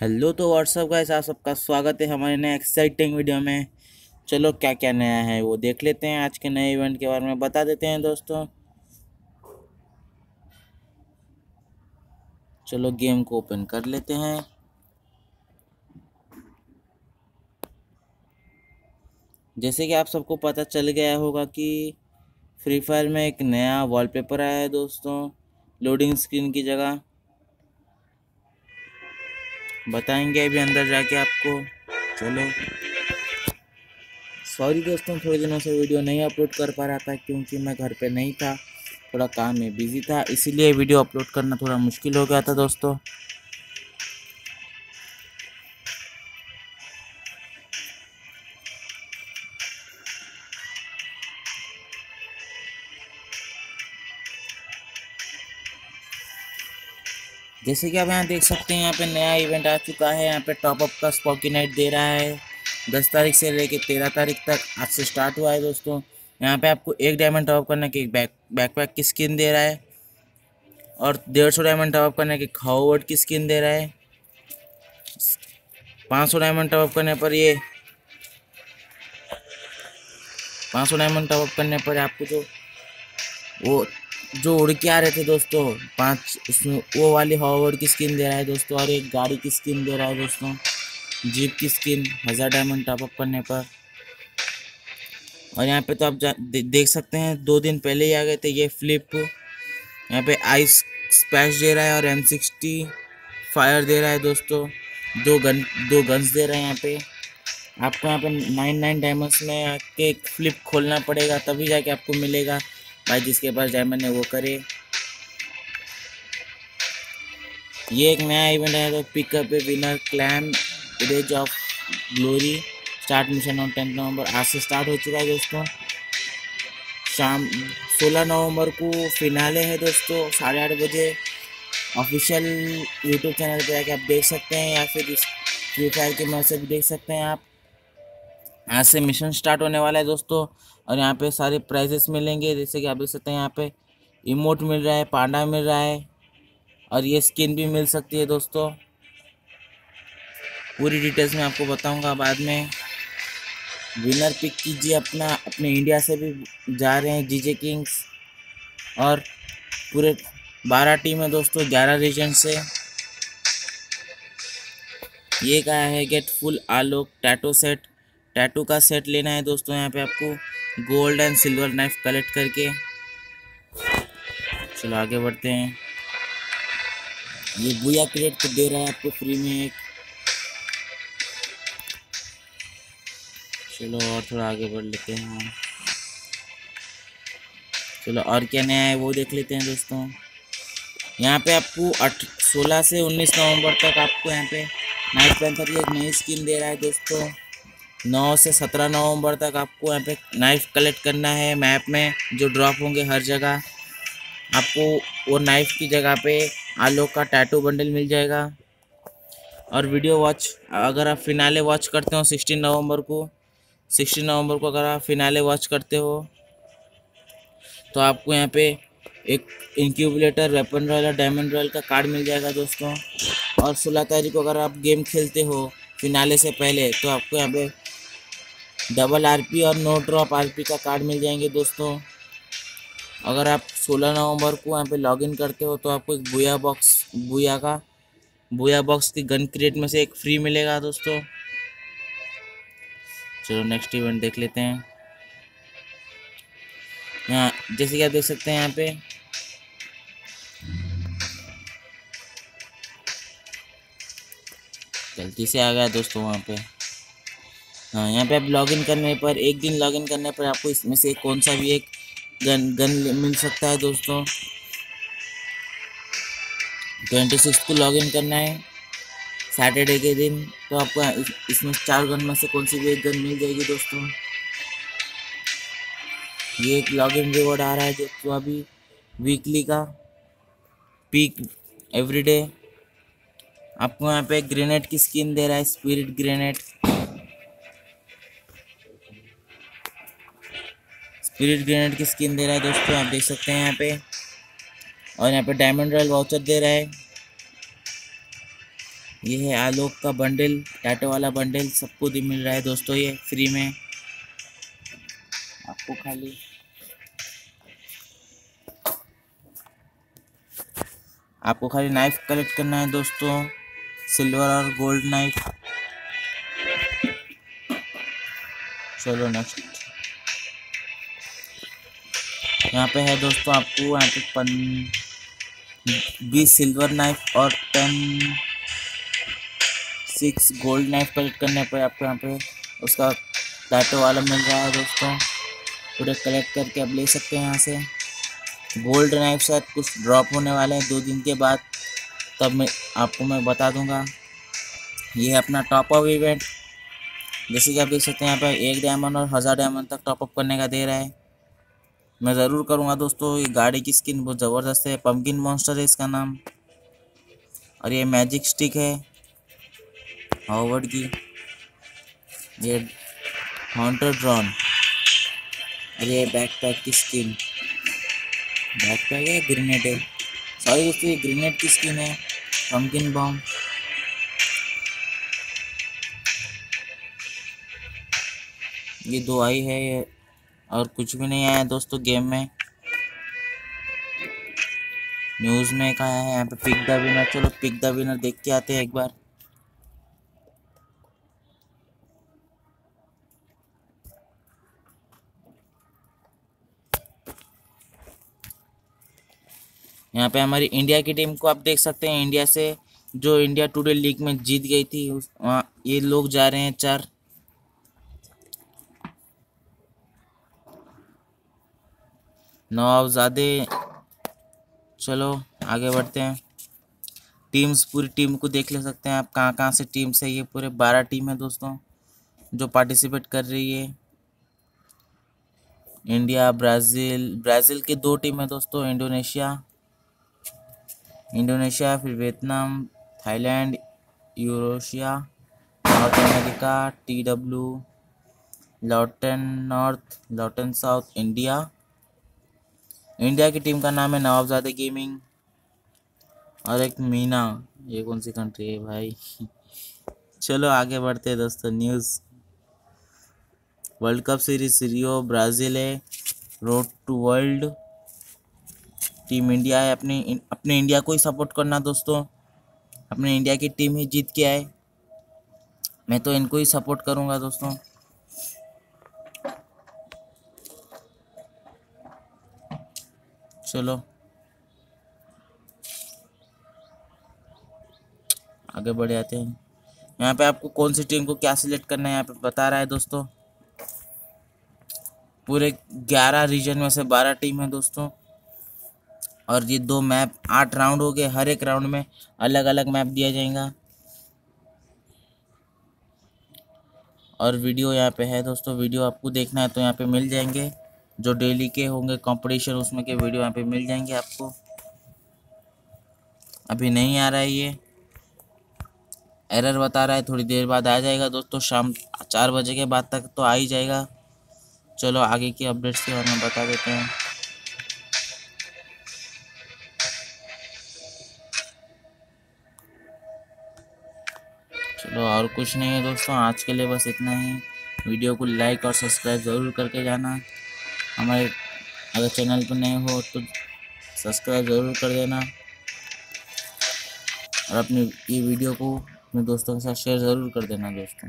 Hello तो WhatsApp guys आप सबका स्वागत है हमारे नए एक्साइटिंग वीडियो में। चलो क्या क्या नया है वो देख लेते हैं आज के नए इवेंट के बारे में, बता देते हैं दोस्तों। चलो गेम को ओपन कर लेते हैं। जैसे कि आप सबको पता चल गया होगा कि फ्री फायर में एक नया वॉलपेपर आया है दोस्तों लोडिंग स्क्रीन की जगह। बताएँगे अभी अंदर जाके आपको। चलो। सॉरी दोस्तों, थोड़े दिनों से वीडियो नहीं अपलोड कर पा रहा था क्योंकि मैं घर पे नहीं था। थोड़ा काम में बिज़ी था, इसीलिए वीडियो अपलोड करना थोड़ा मुश्किल हो गया था दोस्तों। जैसे कि आप यहाँ देख सकते हैं, यहाँ पे नया इवेंट आ चुका है। यहाँ पे टॉपअप का स्पॉकी नाइट दे रहा है। दस तारीख से लेके तेरह तारीख तक आज से स्टार्ट हुआ है दोस्तों। यहाँ पे आपको एक डायमंड टॉपअप करने के एक बैक की स्किन दे रहा है और डेढ़ सौ डायमंड टॉपअप करने के खाओवर्ड की स्किन दे रहा है। पाँच सौ डायमंड टॉपअप करने पर ये, पाँच सौ डायमंड टॉपअप करने पर आपको जो वो जो उड़ के आ रहे थे दोस्तों पाँच उसमें वो वाली हॉवर्ड की स्किन दे रहा है दोस्तों और एक गाड़ी की स्किन दे रहा है दोस्तों जीप की स्किन हज़ार डायमंड टॉपअप करने पर। और यहाँ पे तो आप दे, देख सकते हैं दो दिन पहले ही आ गए थे ये फ्लिप यहाँ पे आइस स्पैश दे रहा है और एम सिक्सटी फायर दे रहा है दोस्तों दो गन दो गन्स दे रहे हैं यहाँ पे। आपको यहाँ पे नाइन नाइन डायमंड्स में आके फ्लिप खोलना पड़ेगा तभी जाके आपको मिलेगा। भाई जिसके पास डायमंड है, वो करे। ये एक नया इवेंट है तो pickup winner claim rage of glory start mission on tenth November आज से स्टार्ट हो चुका है दोस्तों। शाम 16 नवंबर को फिनाले है दोस्तों, साढ़े आठ बजे। ऑफिशियल यूट्यूब चैनल पे जाके आप देख सकते हैं, या फिर इस फ्री फायर के मैसेज भी देख सकते हैं आप। आज से मिशन स्टार्ट होने वाला है दोस्तों। और यहाँ पे सारे प्राइजेस मिलेंगे। जैसे कि आप देख सकते हैं यहाँ पे इमोट मिल रहा है पांडा मिल रहा है और ये स्किन भी मिल सकती है दोस्तों। पूरी डिटेल्स मैं आपको बताऊँगा बाद में। विनर पिक कीजिए अपना। अपने इंडिया से भी जा रहे हैं जीजे किंग्स और पूरे बारह टीम है दोस्तों, ग्यारह रीजन से। ये कहा है गेट फुल आलोक टैटो सेट टैटू का सेट लेना है दोस्तों यहाँ पे आपको। Gold and silver knife collect करके। चलो आगे बढ़ते हैं। ये बुया क्रिएट दे रहा है आपको फ्री में एक। चलो और थोड़ा आगे बढ़ लेते हैं चलो और क्या नया है वो देख लेते हैं दोस्तों। यहाँ पे आपको अठ, सोलह से उन्नीस नवंबर तक आपको यहाँ पे नाइट पैंथर की एक नई स्किन दे रहा है दोस्तों। नौ से सत्रह नवंबर तक आपको यहाँ पे नाइफ कलेक्ट करना है मैप में, जो ड्रॉप होंगे हर जगह। आपको वो नाइफ की जगह पे आलोक का टैटू बंडल मिल जाएगा। और वीडियो वॉच अगर आप फिनाले वॉच करते हो सिक्सटीन नवंबर को सिक्सटीन नवंबर को अगर आप फिनाले वॉच करते हो तो आपको यहाँ पे एक इंक्यूबलेटर वेपन रॉयल और डायमंड रॉयल का कार्ड मिल जाएगा दोस्तों। और सोलह तारीख को अगर आप गेम खेलते हो फिनाले से पहले तो आपको यहाँ पे डबल आरपी और नो ड्रॉप आरपी का कार्ड मिल जाएँगे दोस्तों। अगर आप 16 नवंबर को यहाँ पे लॉगिन करते हो तो आपको एक बुया बॉक्स, बुया का, बुया बॉक्स की गन क्रिएट में से एक फ्री मिलेगा दोस्तों। चलो नेक्स्ट इवेंट देख लेते हैं। यहाँ, जैसे कि आप देख सकते हैं यहाँ पे। गलती से आ गया दोस्तों वहाँ पे। यहाँ पे आप लॉगिन करने पर, एक दिन लॉगिन करने पर आपको इसमें से कौन सा भी एक गन गन मिल सकता है दोस्तों। ट्वेंटी सिक्स को लॉगिन करना है। सैटरडे के दिन तो आपको इसमें चार गन में से कौन सी भी एक गन मिल जाएगी दोस्तों। ये एक लॉगिन रिवॉर्ड आ रहा है दोस्तों अभी वीकली का। पीक एवरीडे आपको यहाँ पे ग्रेनेड की स्किन दे रहा है स्पिरिट ग्रेनेड स्पिरिट ग्रेनेड की स्किन दे रहा है दोस्तों, आप देख सकते हैं यहाँ पे। और यहाँ पे डायमंड रॉयल वाउचर दे रहा है। ये है आलोक का बंडल टाटो वाला बंडल सबको मिल रहा है दोस्तों ये फ्री में। आपको खाली। आपको खाली नाइफ कलेक्ट करना है दोस्तों सिल्वर और गोल्ड नाइफ चलो नेक्स्ट यहाँ पे है दोस्तों आपको यहाँ पे पन, बीस सिल्वर नाइफ और ten, six gold knife collect करने पर आपको यहाँ पे उसका टैटो वाला मिल रहा है दोस्तों। पूरे कलेक्ट करके आप ले सकते हैं यहाँ से। गोल्ड नाइफ शायद कुछ ड्रॉप होने वाले हैं दो दिन के बाद, तब मैं आपको मैं बता दूँगा। ये है अपना टॉप अप इवेंट जैसे कि आप देख सकते हैं यहाँ पर एक डायमंड और हज़ार डायमंड तक टॉप अप करने का दे रहा है। मैं ज़रूर करूँगा दोस्तों, ये गाड़ी की स्किन बहुत ज़बरदस्त है पम्पकिन मॉन्स्टर है इसका नाम। और ये मैजिक स्टिक है हॉवर्ड की। ये हॉन्टर ड्रॉन और ये बैकपैक की स्किन बैक पैक है ग्रेनेड है? सॉरी दोस्तों, ये ग्रेनेड की स्किन है पम्पकिन बॉम्ब ये दो आई है, ये और कुछ भी नहीं आया दोस्तों गेम में। न्यूज़ में कहा है, यहाँ पे पिक द विनर चलो पिक द विनर देख के आते हैं एक बार। यहाँ पे हमारी इंडिया की टीम को आप देख सकते हैं, इंडिया से जो इंडिया टुडे लीग में जीत गई थी वहाँ ये लोग जा रहे हैं चार नवाबजादे, चलो, आगे बढ़ते हैं। टीम्स, पूरी टीम को देख ले सकते हैं आप, कहाँ कहाँ से टीम से ये पूरे। बारह टीम है दोस्तों, जो पार्टिसिपेट कर रही है। इंडिया, ब्राज़ील ब्राज़ील की दो टीम है दोस्तों, इंडोनेशिया। इंडोनेशिया, फिर Vietnam, Thailand, Eurasia, North America T W Latam North Latam South, India. India की टीम का नाम है नवाबजादे गेमिंग। और एक मीना, ये कौन सी कंट्री है भाई? चलो आगे बढ़ते हैं दोस्तों news world cup series Rio, Brazil है। Road to world team India है, अपने अपने इंडिया को ही सपोर्ट करना दोस्तों। अपने इंडिया की टीम ही जीत के आए। मैं तो इनको ही सपोर्ट करूँगा दोस्तों। चलो। आगे बढ़ जाते हैं। यहाँ पे आपको कौन सी टीम को क्या सिलेक्ट करना है, यहाँ पे बता रहा है दोस्तों। पूरे ग्यारह रीजन में से बारह टीम है दोस्तों। और ये दो मैप आठ राउंड हो गए, हर एक राउंड में अलग अलग मैप दिया जाएगा। और वीडियो यहाँ पे है दोस्तों वीडियो आपको देखना है तो यहाँ पे मिल जाएँगे। जो डेली के होंगे कंपटीशन उसमें के वीडियो यहाँ पे मिल जाएँगे आपको। अभी नहीं आ रहा है ये। एरर बता रहा है, थोड़ी देर बाद आ जाएगा दोस्तों, शाम चार बजे के बाद तक तो आ ही जाएगा। चलो आगे की अपडेट्स के बारे में बता देते हैं। चलो और कुछ नहीं है दोस्तों, आज के लिए बस इतना ही। वीडियो को लाइक और सब्सक्राइब ज़रूर करके जाना। हमारे अगर चैनल पर नए हो तो सब्सक्राइब ज़रूर कर देना और अपनी ये वीडियो को अपने दोस्तों के साथ शेयर ज़रूर कर देना दोस्तों।